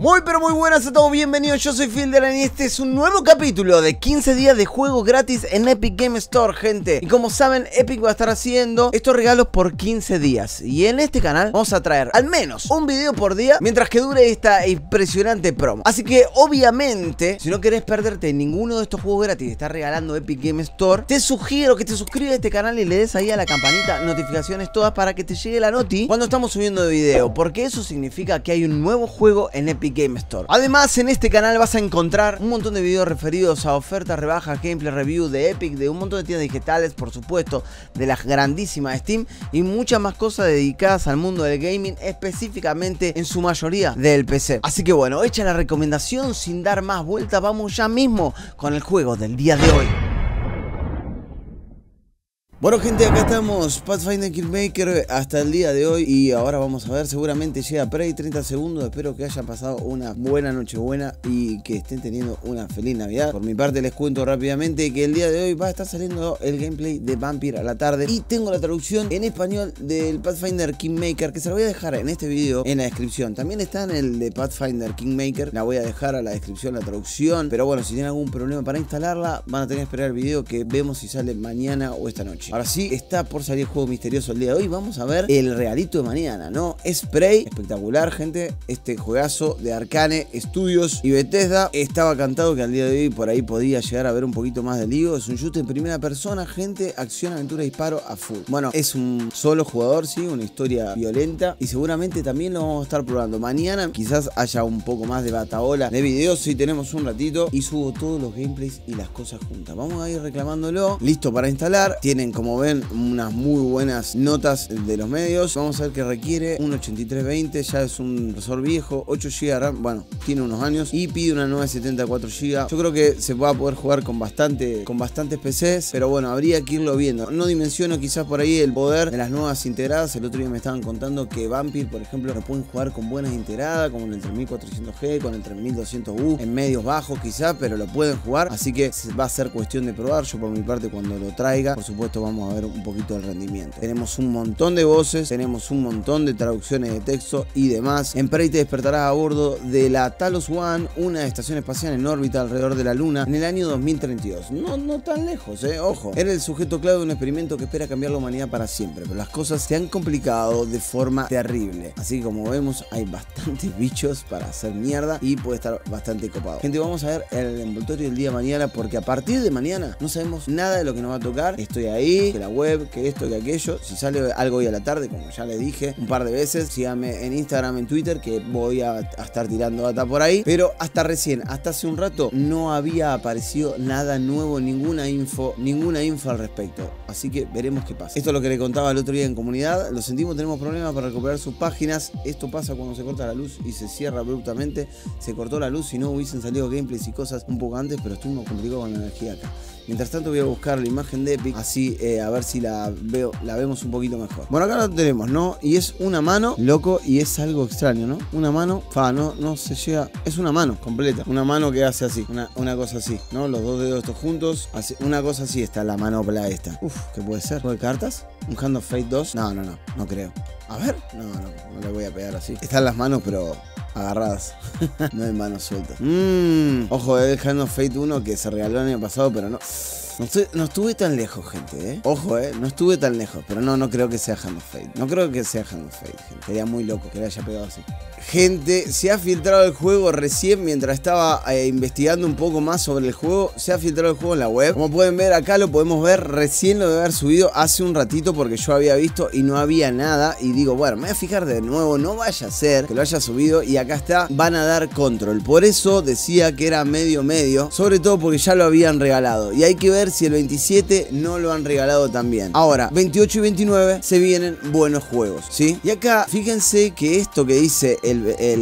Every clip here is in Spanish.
Muy pero muy buenas a todos, bienvenidos, yo soy Filderan y este es un nuevo capítulo de 15 días de juego gratis en Epic Game Store, gente. Y como saben, Epic va a estar haciendo estos regalos por 15 días. Y en este canal vamos a traer al menos un video por día mientras que dure esta impresionante promo. Así que obviamente, si no querés perderte ninguno de estos juegos gratis que está regalando Epic Game Store Te sugiero que te suscribas a este canal y le des ahí a la campanita notificaciones todas para que te llegue la noti cuando estamos subiendo de video. Porque eso significa que hay un nuevo juego en Epic Game Store. Además, en este canal vas a encontrar un montón de videos referidos a ofertas, rebajas, gameplay review de Epic, de un montón de tiendas digitales, por supuesto, de las grandísimas Steam y muchas más cosas dedicadas al mundo del gaming, específicamente en su mayoría del PC. Así que bueno, hecha la recomendación, sin dar más vueltas, vamos ya mismo con el juego del día de hoy. Bueno gente, acá estamos, Pathfinder Killmaker hasta el día de hoy y ahora vamos a ver, seguramente llega Prey 30 segundos, espero que hayan pasado una buena noche buena y que estén teniendo una feliz Navidad. Por mi parte les cuento rápidamente que el día de hoy va a estar saliendo el gameplay de Vampire a la tarde y tengo la traducción en español del Pathfinder Kingmaker que se la voy a dejar en este video en la descripción. También está en el de Pathfinder Kingmaker, la voy a dejar a la descripción la traducción, pero bueno, si tienen algún problema para instalarla van a tener que esperar el video que vemos si sale mañana o esta noche. Ahora sí, está por salir juego misterioso el día de hoy. Vamos a ver el realito de mañana, ¿no? Spray, espectacular, gente. Este juegazo de Arcane Studios y Bethesda. Estaba cantado que al día de hoy por ahí podía llegar a ver un poquito más de lío. Es un shooter en primera persona, gente. Acción, aventura, disparo a full. Bueno, es un solo jugador, sí, una historia violenta. Y seguramente también lo vamos a estar probando. Mañana quizás haya un poco más de bataola de videos si tenemos un ratito. Y subo todos los gameplays y las cosas juntas. Vamos a ir reclamándolo. Listo para instalar. Tienen, como ven, unas muy buenas notas de los medios. Vamos a ver que requiere un 8320, ya es un resort viejo, 8 GB de RAM, bueno, tiene unos años y pide una nueva 74 GB. Yo creo que se va a poder jugar con bastante con bastantes PCs, pero bueno, habría que irlo viendo. No dimensiono quizás por ahí el poder de las nuevas integradas. El otro día me estaban contando que Vampire, por ejemplo, lo pueden jugar con buenas integradas, como en el 3400G, con el 3200U, en medios bajos quizás, pero lo pueden jugar. Así que va a ser cuestión de probar. Yo por mi parte cuando lo traiga, por supuesto vamos a ver un poquito el rendimiento. Tenemos un montón de voces, tenemos un montón de traducciones de texto y demás. En Prey te despertarás a bordo de la Talos One, una estación espacial en órbita alrededor de la Luna, en el año 2032. No, no tan lejos, eh, ojo. Eres el sujeto clave de un experimento que espera cambiar la humanidad para siempre, pero las cosas se han complicado de forma terrible. Así como vemos, hay bastantes bichos para hacer mierda y puede estar bastante copado. Gente, vamos a ver el envoltorio del día de mañana porque a partir de mañana no sabemos nada de lo que nos va a tocar. Estoy ahí, que la web, que esto, que aquello. Si sale algo hoy a la tarde, como ya les dije un par de veces, síganme en Instagram, en Twitter, que voy a, estar tirando data por ahí. Pero hasta recién, hasta hace un rato, no había aparecido nada nuevo, ninguna info, ninguna info al respecto. Así que veremos qué pasa. Esto es lo que le contaba el otro día en comunidad. Lo sentimos, tenemos problemas para recuperar sus páginas. Esto pasa cuando se corta la luz y se cierra abruptamente. Se cortó la luz, si no hubiesen salido gameplays y cosas un poco antes, pero estuvimos complicados con la energía acá. Mientras tanto voy a buscar la imagen de Epic, así eh, a ver si la veo, la vemos un poquito mejor. Bueno, acá lo tenemos, ¿no? Y es una mano, loco, y es algo extraño, ¿no? Una mano, fa, no, no se llega. Es una mano completa. Una mano que hace así, una, una cosa así, ¿no? Los dos dedos estos juntos. Hace una cosa así está la manopla esta. Uf, ¿qué puede ser? ¿Juego de cartas? ¿Un Hand of Fate 2? No, no, no, no creo. A ver, no, no, no le voy a pegar así. Están las manos, pero agarradas. no hay manos sueltas. Mmm. Ojo, el Hand of Fate 1 que se regaló el año pasado, pero no. No, estuve tan lejos, gente, ¿eh? Ojo, ¿eh? No estuve tan lejos, pero no, no creo que sea Hand of Fate. No creo que sea Hand of Fate, gente. Sería muy loco que le haya pegado así. Gente, se ha filtrado el juego recién mientras estaba eh, investigando un poco más sobre el juego. Se ha filtrado el juego en la web. Como pueden ver acá lo podemos ver. Recién lo de haber subido hace un ratito porque yo había visto y no había nada. Y digo, bueno, me voy a fijar de nuevo. No vaya a ser que lo haya subido. Y acá está, van a dar control. Por eso decía que era medio medio. Sobre todo porque ya lo habían regalado. Y hay que ver si el 27 no lo han regalado también. Ahora, 28 y 29 se vienen buenos juegos, ¿sí? Y acá, fíjense que esto que dice el,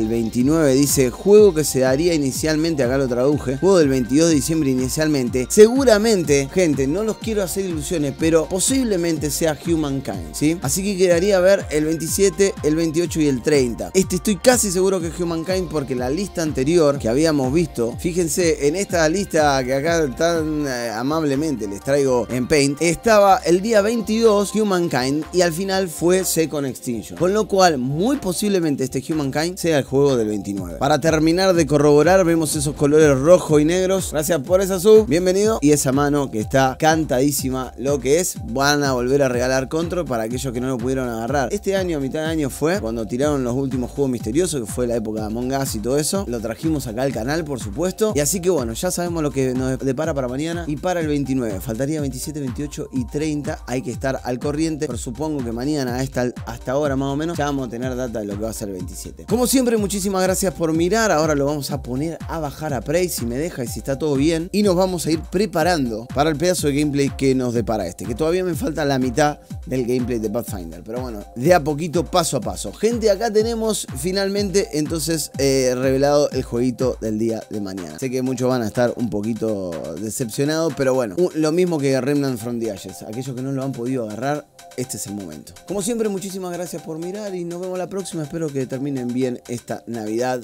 29 dice juego que se daría inicialmente, acá lo traduje, juego del 22 de diciembre inicialmente. Seguramente, gente, no los quiero hacer ilusiones, pero posiblemente sea Humankind, ¿sí? Así que quedaría ver el 27, el 28 y el 30. Este estoy casi seguro que es Humankind porque la lista anterior que habíamos visto, fíjense en esta lista que acá tan eh, amablemente les traigo en Paint, estaba el día 22 Humankind y al final fue Second Extinction. Con lo cual, muy posiblemente este Humankind sea el juego del 29. Para terminar de corroborar, vemos esos colores rojo y negros. Gracias por esa sub, bienvenido. Y esa mano que está cantadísima lo que es. Van a volver a regalar Control para aquellos que no lo pudieron agarrar. Este año, a mitad de año fue cuando tiraron los últimos juegos misteriosos, que fue la época de Among Us y todo eso. Lo trajimos acá al canal, por supuesto. Y así que bueno, ya sabemos lo que nos depara para mañana y para el 29. Faltaría 27, 28 y 30. Hay que estar al corriente. Pero supongo que mañana, esta, hasta ahora más o menos, ya vamos a tener data de lo que va a ser el 27. Como siempre, muchísimas gracias por mirar. Ahora lo vamos a poner a bajar a Prey si me deja y si está todo bien. Y nos vamos a ir preparando para el pedazo de gameplay que nos depara este. Que todavía me falta la mitad del gameplay de Pathfinder. Pero bueno, de a poquito, paso a paso. Gente, acá tenemos finalmente entonces eh, revelado el jueguito del día de mañana. Sé que muchos van a estar un poquito decepcionados, pero lo mismo que Remnant from the Ashes. Aquellos que no lo han podido agarrar, este es el momento. Como siempre, muchísimas gracias por mirar y nos vemos la próxima. Espero que terminen bien esta Navidad.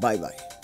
Bye bye.